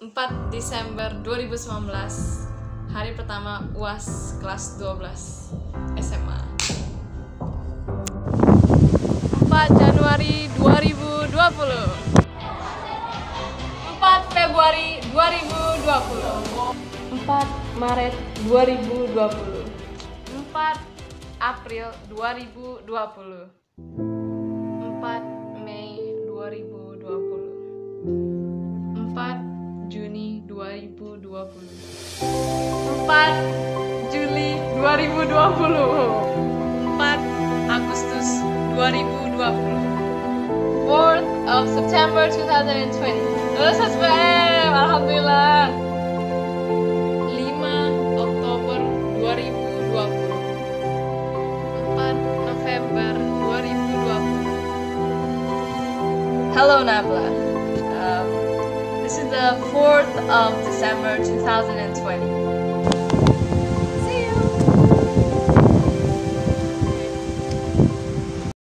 4 Desember 2019 Hari pertama UAS kelas 12 SMA 4 Januari 2020 4 Februari 2020 4 Maret 2020 4 April 2020 Juni 2020 4 Juli 2020 4 Agustus 2020 4th of September 2020 Lulus Alhamdulillah. 5 Oktober 2020 4 November 2020 Hello Nabla the 4th of December 2020